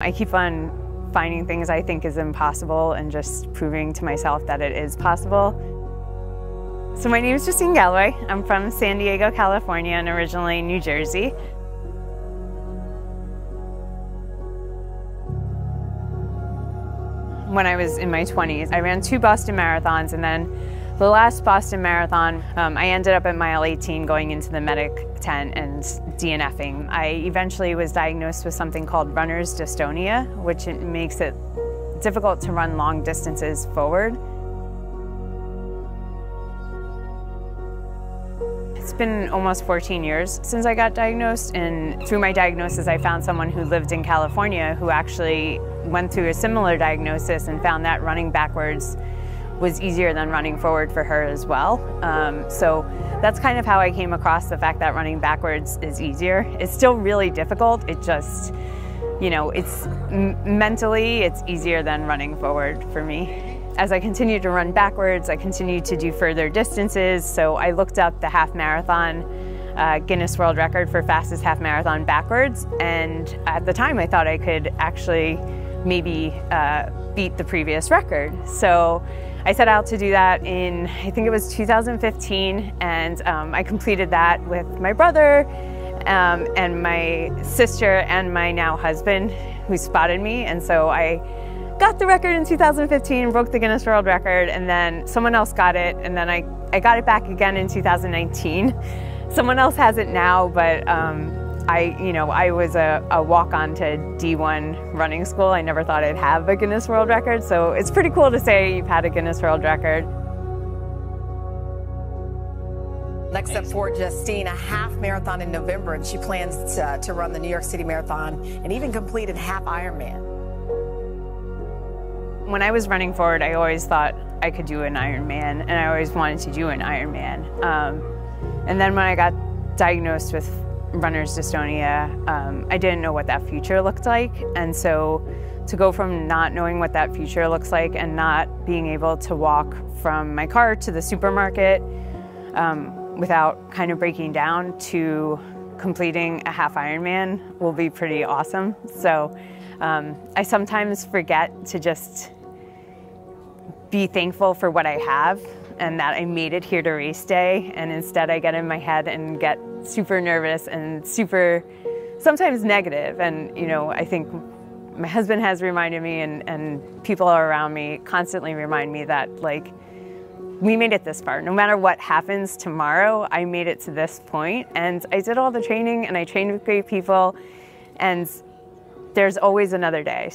I keep on finding things I think is impossible and just proving to myself that it is possible. So my name is Justine Galloway. I'm from San Diego, California and originally New Jersey. When I was in my 20s, I ran two Boston marathons and then the last Boston Marathon, um, I ended up at mile 18 going into the medic tent and DNFing. I eventually was diagnosed with something called runner's dystonia, which makes it difficult to run long distances forward. It's been almost 14 years since I got diagnosed and through my diagnosis I found someone who lived in California who actually went through a similar diagnosis and found that running backwards was easier than running forward for her as well. Um, so that's kind of how I came across the fact that running backwards is easier. It's still really difficult. It just, you know, it's mentally, it's easier than running forward for me. As I continued to run backwards, I continued to do further distances. So I looked up the half marathon uh, Guinness World Record for fastest half marathon backwards. And at the time, I thought I could actually maybe uh, beat the previous record. So I set out to do that in, I think it was 2015, and um, I completed that with my brother um, and my sister and my now husband who spotted me. And so I got the record in 2015, broke the Guinness World Record, and then someone else got it, and then I, I got it back again in 2019. Someone else has it now, but um, I, you know, I was a, a walk-on to D1 running school. I never thought I'd have a Guinness World Record, so it's pretty cool to say you've had a Guinness World Record. Next up for Justine, a half marathon in November, and she plans to, to run the New York City Marathon and even complete a half Ironman. When I was running forward, I always thought I could do an Ironman, and I always wanted to do an Ironman. Um, and then when I got diagnosed with runner's dystonia, um, I didn't know what that future looked like. And so to go from not knowing what that future looks like and not being able to walk from my car to the supermarket um, without kind of breaking down to completing a half Ironman will be pretty awesome. So um, I sometimes forget to just be thankful for what I have and that I made it here to race day. And instead, I get in my head and get super nervous and super, sometimes negative. And, you know, I think my husband has reminded me, and, and people around me constantly remind me that, like, we made it this far. No matter what happens tomorrow, I made it to this point. And I did all the training and I trained with great people. And there's always another day.